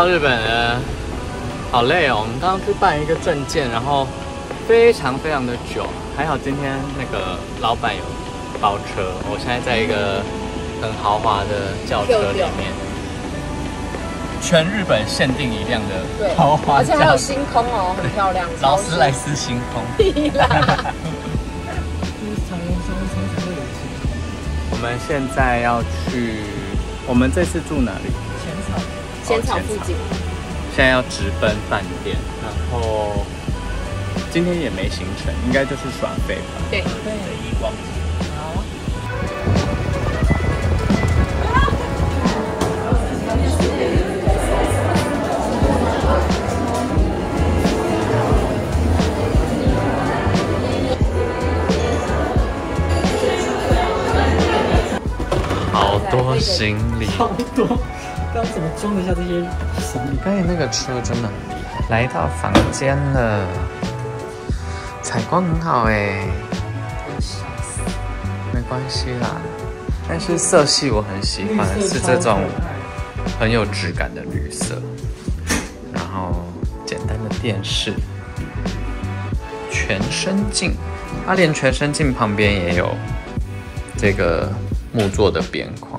好累哦！我们刚刚去办一个证件，然后非常非常的久，还好今天那个老板有包车，我现在在一个很豪华的轿车里面，全日本限定一辆的对，豪华而且还有，星空哦，很漂亮。劳斯莱斯星空。我们现在要去，我们这次住哪里？仙草附近，现在要直奔饭店，然后今天也没行程，应该就是耍废吧。对，好多行李，好多，刚怎么装得下这些行李？刚才那个车真的很厉害。来到房间了，采光很好哎，没关系啦。但是色系我很喜欢，是这种很有质感的绿色。然后简单的电视，全身镜，它连全身镜旁边也有这个木做的边框。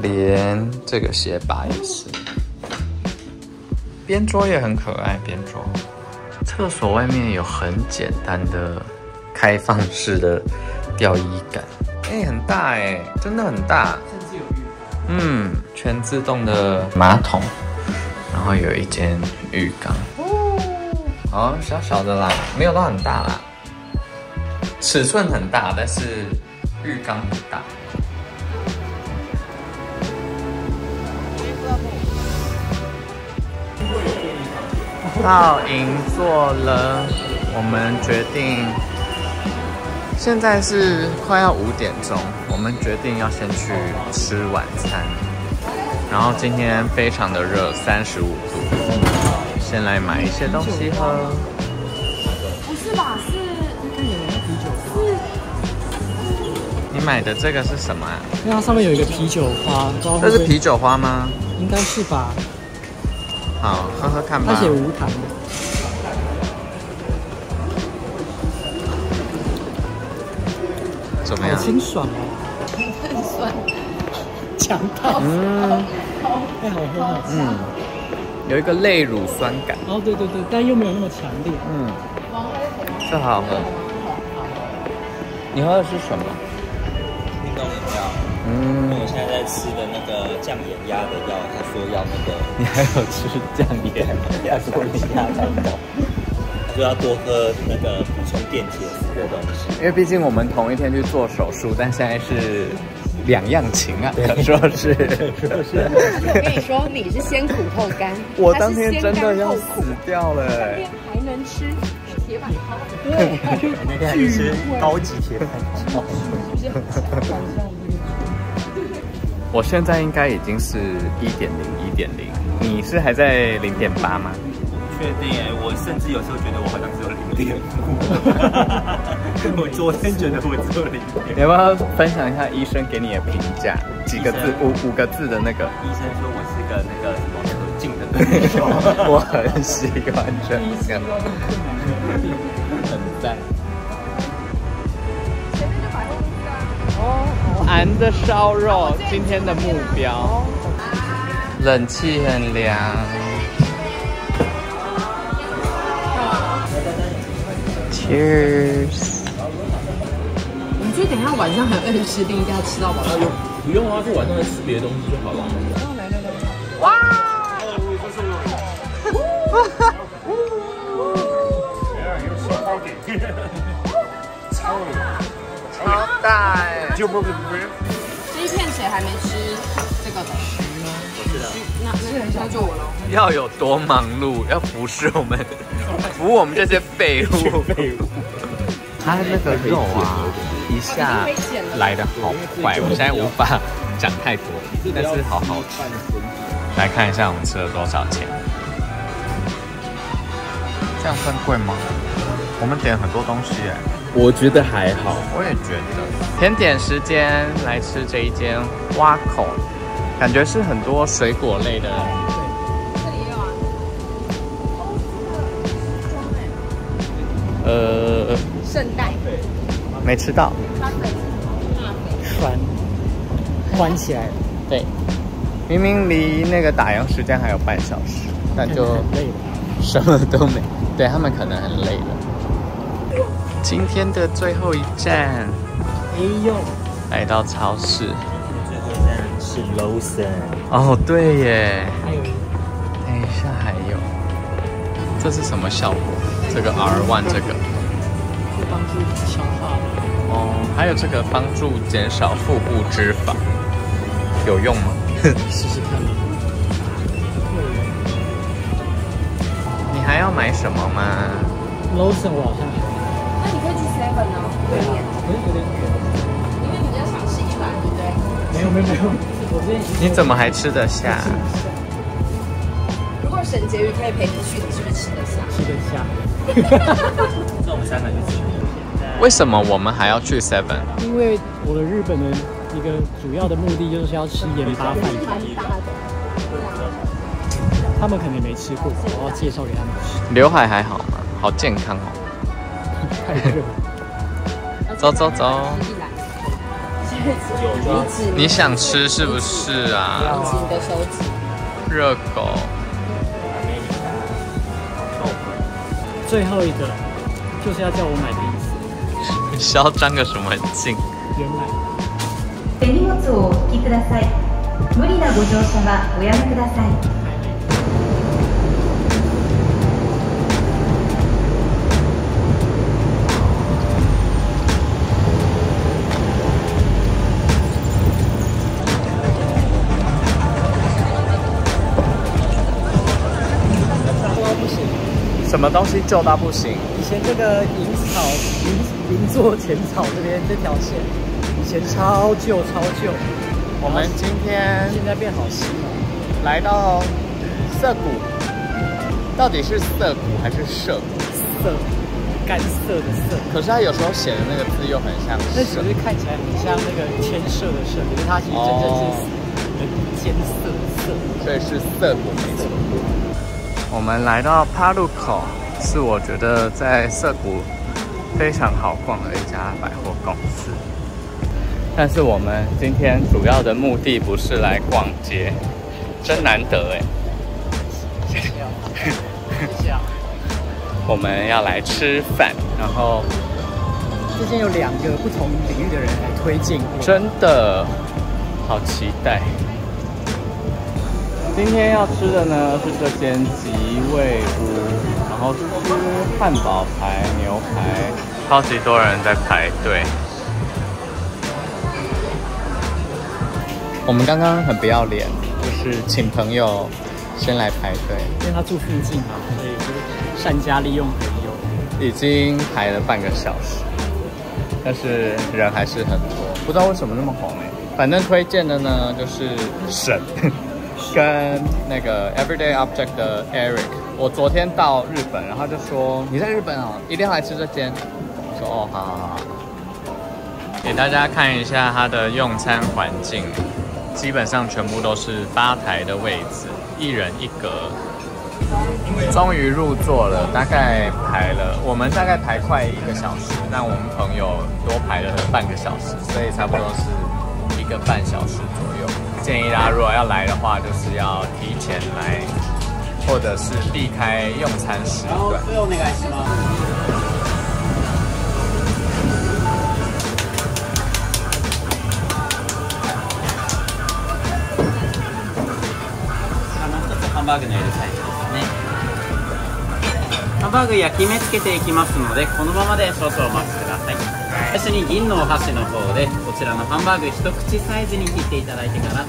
连这个鞋把也是，边桌也很可爱，边桌。厕所外面有很简单的开放式的吊衣杆，哎、很大哎、真的很大。甚至有浴缸嗯，全自动的马桶，然后有一间浴缸。哦，小小的啦，没有到很大啦，尺寸很大，但是浴缸不大。到银座了，我们决定，现在是快要五点钟，我们决定要先去吃晚餐。然后今天非常的热，三十五度，先来买一些东西喝。不是吧？是你买的这个是什么啊？因为它上面有一个啤酒花，不知道会会这是啤，酒花吗？应该是吧？好，喝喝看吧它。写无糖的，怎么样？清爽哦，很酸，强到，嗯太好喝了。嗯，有一个类乳酸感。哦，对对对，但又没有那么强烈。嗯，这好好喝。你喝的是什么？运动饮料，因嗯降眼压的药，他说要那个你还有吃酱盐？要说眼压太高，他说要多喝那个补充电解质的东西。因为毕竟我们同一天去做手术，但现在是两样情啊，可 说是。我跟你说，你是先苦后甘，我当天真的要死掉了当哎天！还能吃铁板烧，对，那天还是吃高级铁板烧，我现在应该已经是一点零、一点零，你是还在零点八吗？确定哎，我甚至有时候觉得我好像只有零点五，我昨天觉得我只有零点。你要不要分享一下医生给你的评价？几个字？五五个字的那个。医生说我是个那个什么可敬的对手，我很喜欢这个，很赞。安的烧肉，今天的目标。冷气很凉。Cheers。我们就等一下晚上还有二十吃定，一定要吃到饱。不用啊，就晚上再吃别的东西就好了。哇 超大哎！这一片谁还没吃这个的？我知道。那那那就我喽。要有多忙碌，要服侍我们，服我们这些废物。它那个肉啊，一下来的好快，我现在无法讲太多，但是好好吃。来看一下我们吃了多少钱，这样算贵吗？我们点很多东西哎，我觉得还好，我也觉得。甜点时间来吃这一间，挖口，感觉是很多水果类的。对，这里也有啊。呃。圣诞对。没吃到。关，关起来了。对。明明离那个打烊时间还有半小时，但就累了，什么都没。对他们可能很累了。今天的最后一站，哎呦，来到超市。最后一站是 Lawson，哦，对耶。还有等一下还有，这是什么效果？这个 R one 这个。会帮助消化的，哦，还有这个帮助减少腹部脂肪，有用吗？试试看。你还要买什么吗？Lawson 我好像那你可以去 Seven 哦，对面，有点有点远。因为你比较想吃一碗，对不对？没有没有没有，我之前你怎么还吃得下？如果沈婕妤可以陪你去，你是不是吃得下？吃得下？那我们三个就吃。为什么我们还要去 Seven？因为我的日本的一个主要的目的就是要吃盐巴饭团。他们可能也没吃过，我要介绍给他们吃。刘海还好吗？好健康哦。太热，走走走，有指你想吃是不是啊？指你的手指。热狗，最后一个就是要叫我买的意思，嚣张个什么劲？原来手荷物をお引きください無理なご乗車はおやめください 什么东西旧到不行？以前这个银草银银座浅草这边这条线，以前超旧超旧，我们今天现在变好新了。来到涩谷，到底是涩谷还是涩谷？色，干涩的涩，可是它有时候写的那个字又很像涩那只是看起来很像那个牵涉的涉，可是它其实真正是很艰涩的涩。所以是涩谷没错。我们来到帕路口，是我觉得在涩谷非常好逛的一家百货公司。但是我们今天主要的目的不是来逛街，真难得哎。谢谢啊，谢谢啊。我们要来吃饭，然后最近有两个不同领域的人来推荐过，真的好期待。今天要吃的呢是这间吉味屋，然后是吃汉堡排、牛排，超级多人在排队。我们刚刚很不要脸，就是请朋友先来排队，因为他住附近嘛，所以就善加利用朋友。已经排了半个小时，但是人还是很多，不知道为什么那么红哎。反正推荐的呢就是沈跟那个 Everyday Object 的 Eric。我昨天到日本，然后就说你在日本哦，一定要来吃这间。我说哦，好好好。给大家看一下它的用餐环境，基本上全部都是吧台的位置，一人一格。终于入座了，大概排了，我们大概排快一个小时，但我们朋友多排了半个小时，所以差不多是一个半小时左右。建议大家如果要来的话，就是要提前来，或者是避开用餐时段。ハンバーグの L サイズですね。ハンバーグ焼き目つけていきますのでこのままで少々お待ちください。最初に銀のお箸の方でこちらのハンバーグ一口サイズに切っていただいてから。こ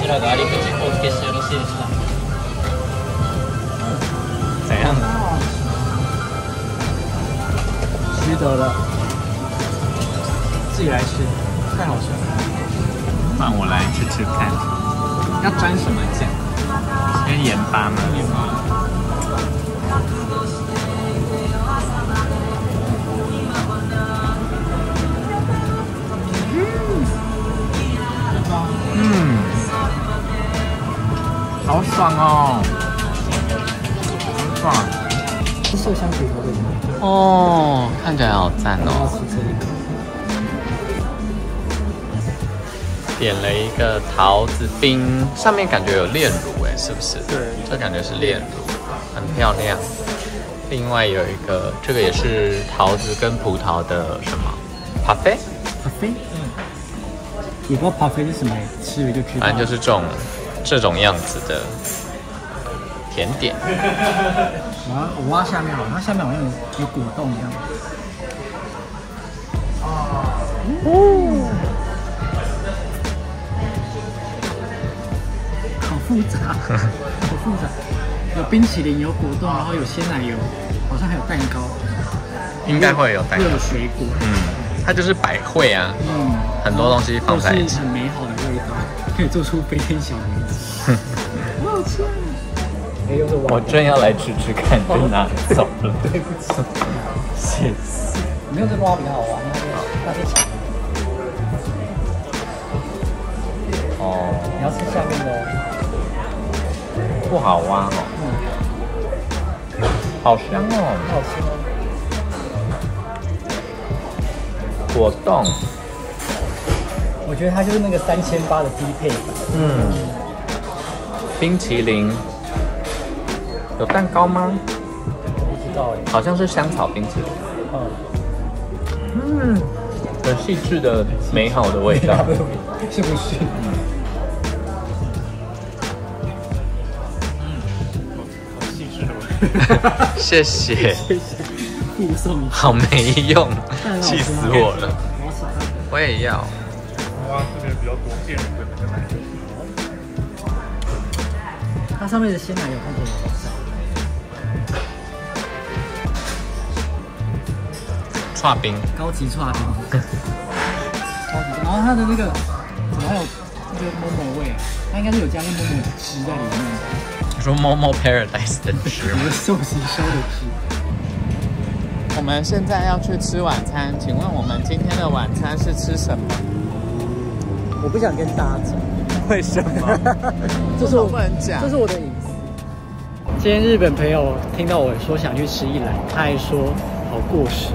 ちらガーリックチップお付けしてよろしいですか怎样？值得了，自己来吃，太好吃了。换我来吃吃看。要沾什么酱？跟盐巴吗？盐巴。嗯，好爽哦，好爽，是麝香骨头的。哦，看起来好赞哦。点了一个桃子冰，上面感觉有炼乳哎，是不是？对这感觉是炼乳，很漂亮。另外有一个，这个也是桃子跟葡萄的什么？咖啡，咖啡，嗯，也不知道咖啡是什么，吃了就知道。反正就是这种这种样子的甜点。我要我挖下面好了，它下面好像有有果冻一样。好复杂，好复杂。有冰淇淋，有果冻，然后有鲜奶油，好像还有蛋糕，应该会有蛋糕又。有水果，嗯，它就是百汇啊，嗯，很多东西放在一起都是。很美好的味道，可以做出飞天小女子。很好吃我正要来吃吃看，就拿走了。对不起，谢谢。没有这挖比较好玩，那是那是长的。哦，你要吃下面。不好挖哦，嗯，好香哦，好吃哦。果冻。我觉得它就是那个三千八的低配版。嗯，冰淇淋。有蛋糕吗？我不知道哎。好像是香草冰淇淋。嗯，嗯，很细致的美好的味道。是不是？谢谢，附送一好没用，气死我了。我也要。哇，这边比较多店人跟那个奶它上面的鲜奶油看起来好赞，串冰，高级串冰，超级。然后它的那个怎么还有那个某某味啊？它应该是有加那某某汁在里面，你说 Momo Paradise 的汁有个寿喜烧的汁。我们现在要去吃晚餐，请问我们今天的晚餐是吃什么？我不想跟大家讲，为什么？这是我不能讲这是我的隐私。今天日本朋友听到我说想去吃一兰，他还说好过时，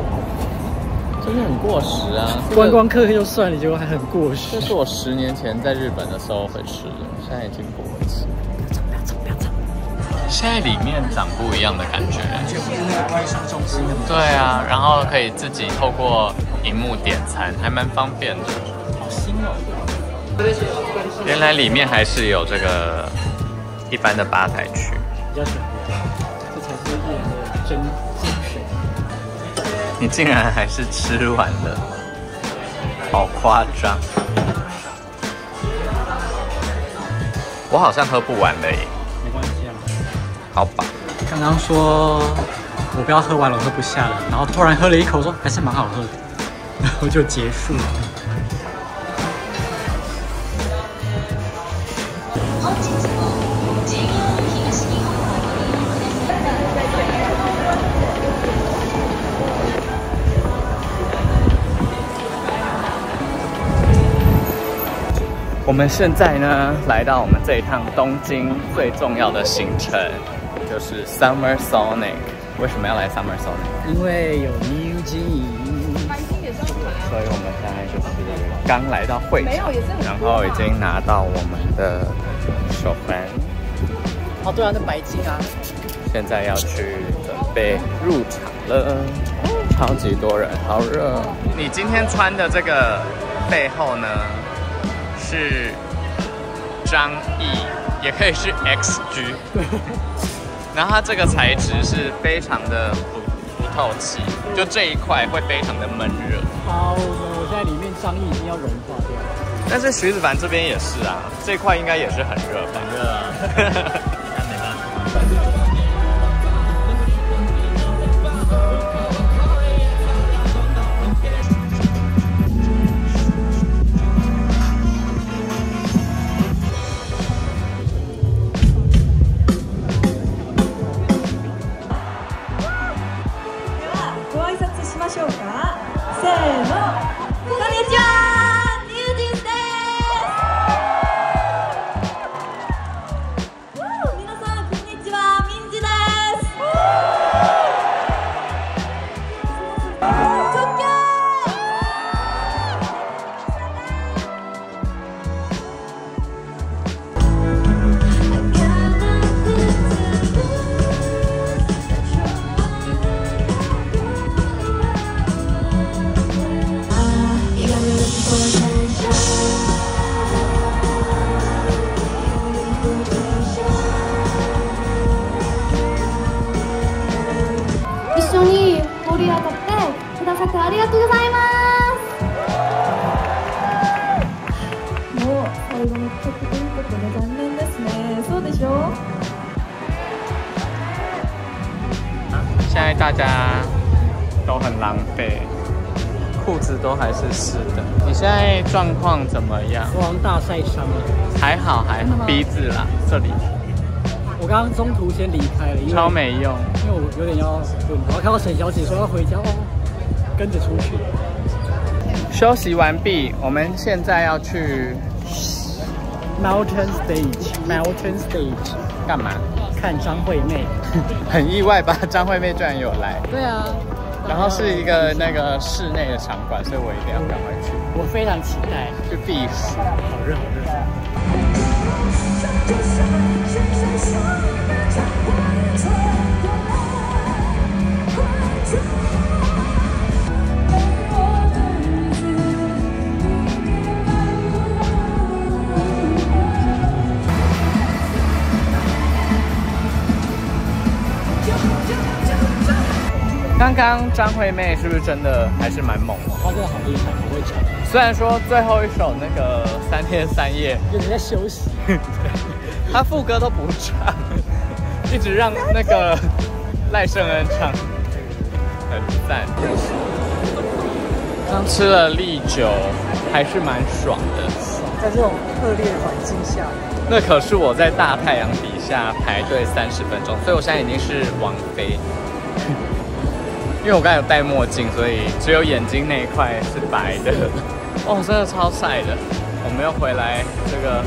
真的很过时啊！观光客就算了，结果还很过时这。是我十年前在日本的时候会吃的，现在已经不会吃。不要走，不要走。现在里面长不一样的感觉。就不是那个外商中心的，对啊，然后可以自己透过荧幕点餐，还蛮方便的。好新哦。原来里面还是有这个一般的吧台区。比较喜欢这，才是日人的真精神。你竟然还是吃完了，好夸张！我好像喝不完了耶，好吧。刚刚说我不要喝完了，我喝不下了，然后突然喝了一口，说还是蛮好喝的，然后就结束了。我们现在呢，来到我们这一趟东京最重要的行程，就是 Summer Sonic。为什么要来 Summer Sonic？因为有 New Jeans，所以我们现在就是刚来到会场，然后已经拿到我们的手环，哦对啊，那白金啊，现在要去准备入场了，超级多人，好热。你今天穿的这个背后呢，是张毅，也可以是 XG。然后它这个材质是非常的不不透气，就这一块会非常的闷热。好的，我现在里面张毅已经要融化掉了。但是徐子凡这边也是啊，这块应该也是很热吧？很热啊，那没办法。りをとってくださってありがとうございますもう最後の曲ということで残念ですねそうでしょ现在大家都很狼狈，裤子都还是湿的。你现在状况怎么样？我好像大晒伤了。还好，还好，鼻子啦，这里我刚刚中途先离开了，因为超没用。 因为我有点要滚，然后看到沈小姐说要回家，哦，跟着出去。休息完毕，我们现在要去 Mountain Stage，Mountain Stage 干嘛？看张惠妹。很意外吧？张惠妹居然有来。对啊。然后是一个那个室内的场馆，所以我一定要赶快去。我非常期待去避暑，好热好热。刚刚张惠妹是不是真的还是蛮猛的？她真的好厉害，好会唱。虽然说最后一首那个三天三夜一直在休息，她副歌都不唱，一直让那个赖圣恩唱，很赞。刚吃了利酒，还是蛮爽的。在这种恶劣环境下，那可是我在大太阳底下排队三十分钟，所以我现在已经是王妃。因为我刚才有戴墨镜，所以只有眼睛那一块是白的。哦，真的超晒的。我们又回来这个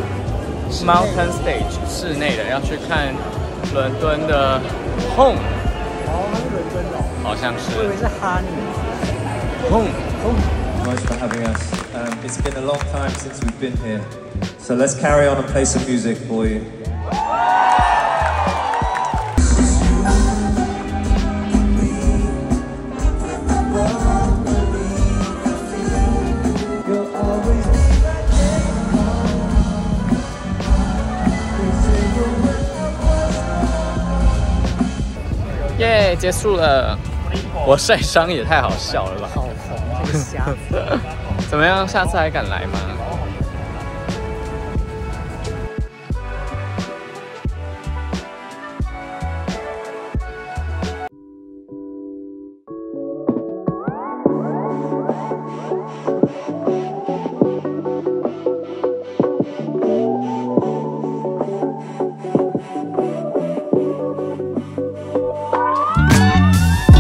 Mountain Stage 室内的，要去看伦敦的 Home。哦，是伦敦哦。好像是。我以为是哈尼。Home。Home. Thanks for having us. Um, it's been a long time since we've been here, so let's carry on and play some music for you. 结束了！我晒伤也太好笑了吧！好红，这个瞎子。怎么样？下次还敢来吗？